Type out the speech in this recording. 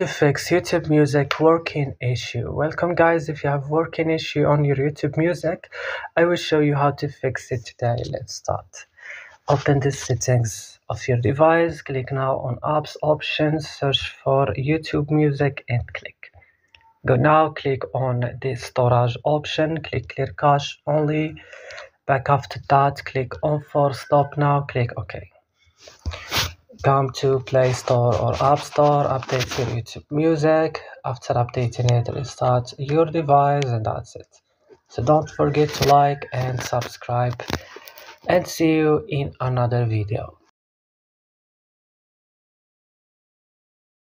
to fix YouTube Music working issue. Welcome guys, if you have working issue on your YouTube Music, I will show you how to fix it today. Let's start. Open the settings of your device, click now on apps options, search for YouTube Music and click. Go now, click on the storage option, click clear cache only. Back after that, click on force stop now, click OK come to Play Store or App Store, update your YouTube Music. After updating it, restart your device and that's it. So don't forget to like and subscribe and see you in another video.